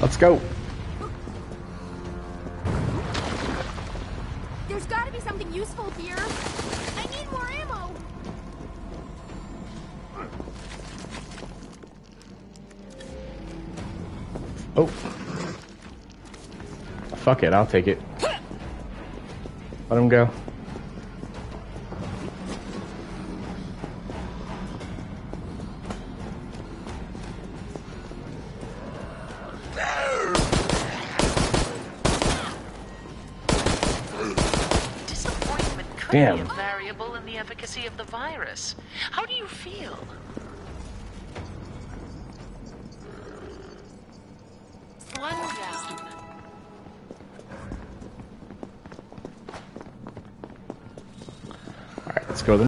Let's go. There's gotta be something useful here. I need more ammo. Oh. Fuck it, I'll take it. Let him go. Damn. a variable in the efficacy of the virus. How do you feel? One down. All right, let's go to